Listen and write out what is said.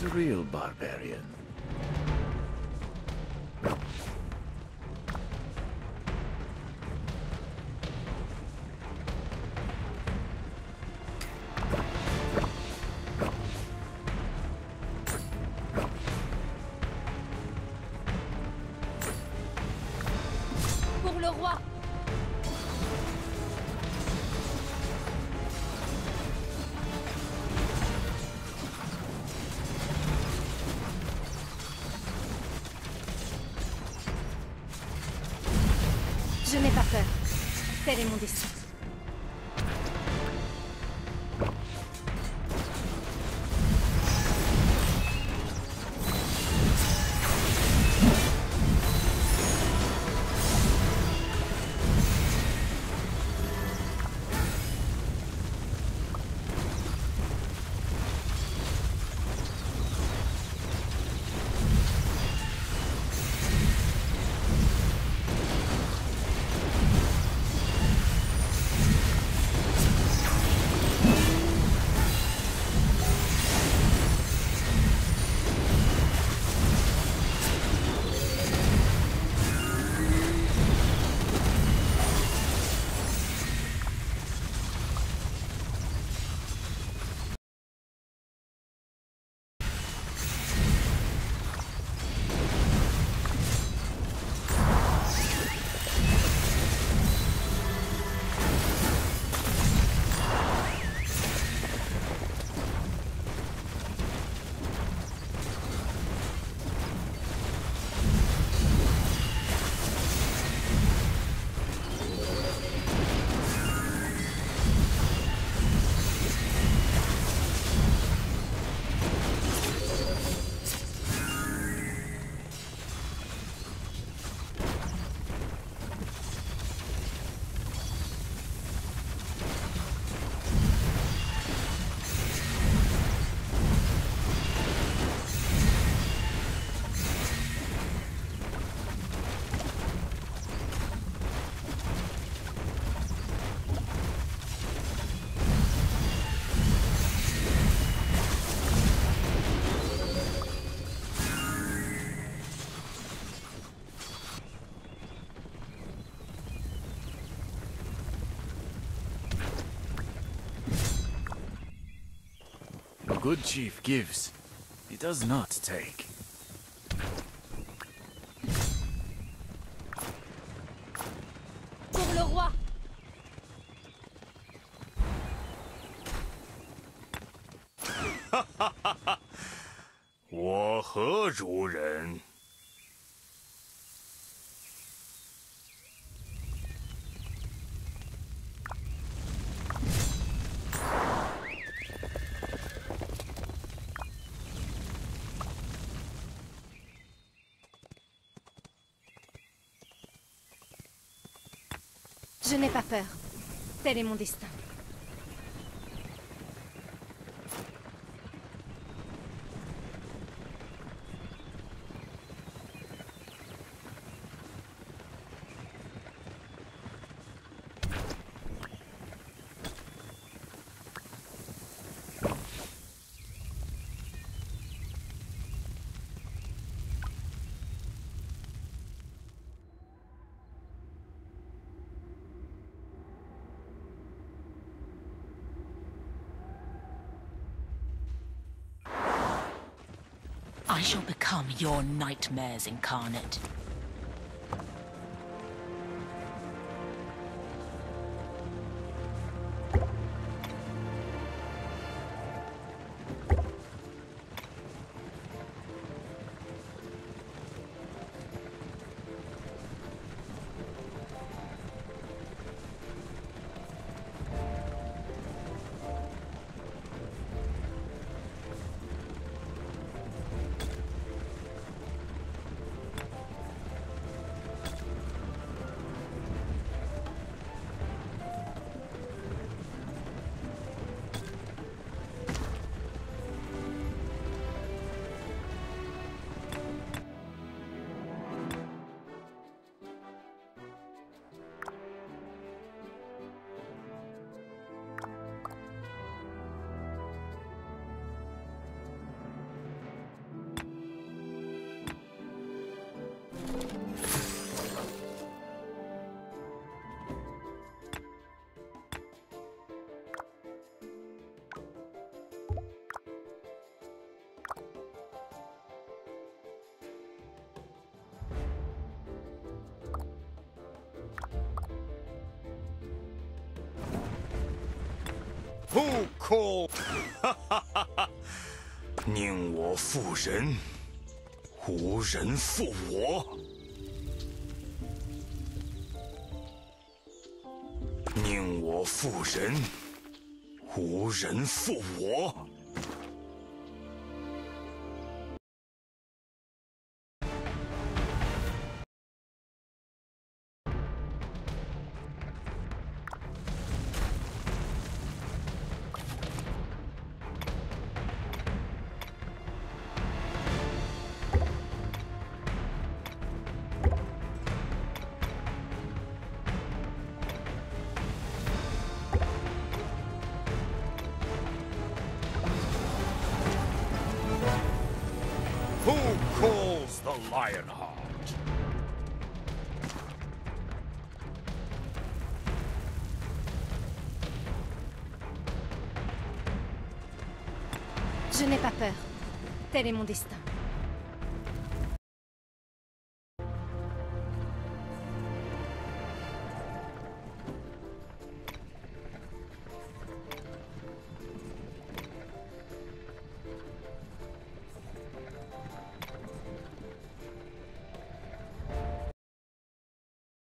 The real barbarian? Pour le roi Je n'ai pas peur. Tel est mon destin. Good chief gives. He does not take. Pour le roi Je n'ai pas peur. Tel est mon destin. I shall become your nightmares incarnate. 悟空，哈哈哈哈宁我负人，无人负我。宁我负人，无人负我。Je n'ai pas peur. Tel est mon destin.